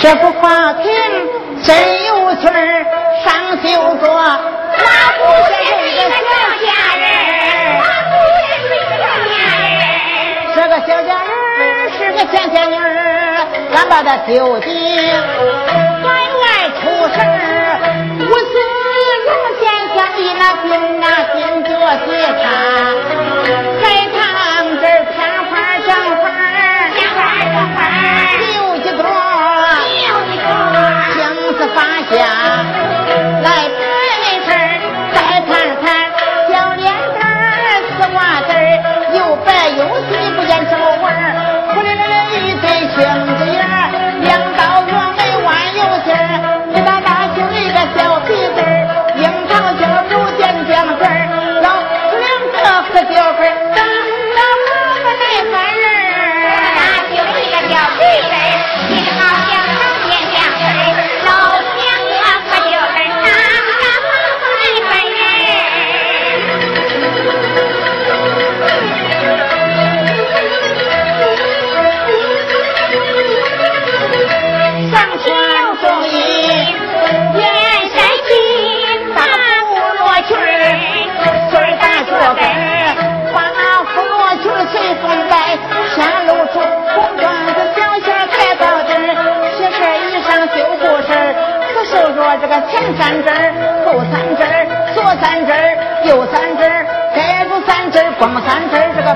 这幅花钱，真有趣儿，上绣着马虎先是一个小家人这个小家人是个小家女儿，俺把他救的，门外出事儿，不是龙先生的那病啊，病着些差。前三针后三针左三针右三针盖住三针光三针这个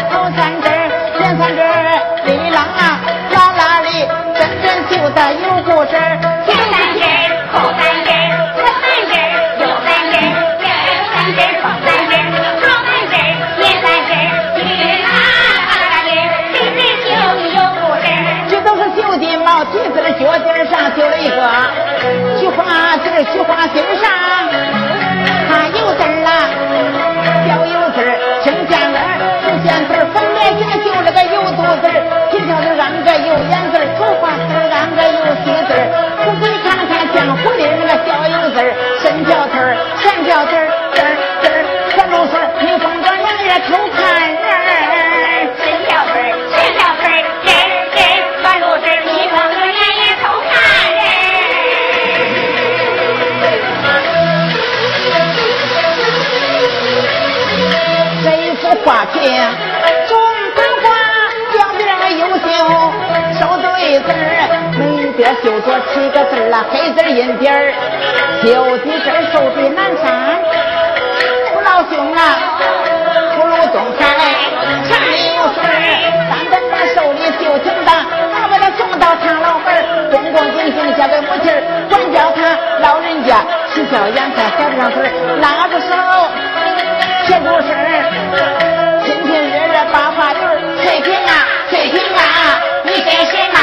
绣的毛，钉子的脚尖上绣了一个菊花枝，菊花心上。着七个字儿啊，黑字儿银底儿，绣的字手笔南山，胡老兄啊，葫芦东山，前里有水儿，咱们把手里就停当，拿把他送到唐老门儿，恭恭敬敬交给母亲儿，管教他老人家喜笑颜开，孩不上嘴拉着手，牵出手儿，亲亲热热把话语儿，翠屏啊，翠屏啊，你这谁哪？